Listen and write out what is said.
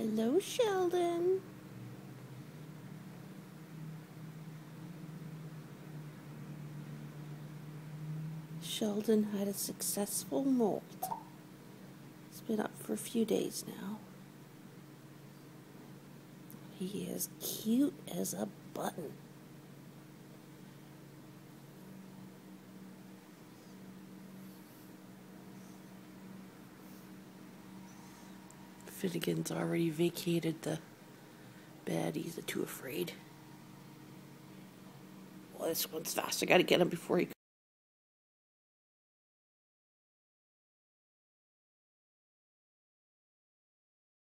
Hello, Sheldon. Sheldon had a successful molt. It's been up for a few days now. He is cute as a button. Finnegan's already vacated the bed. He's too afraid. Well, this one's fast. I gotta get him before he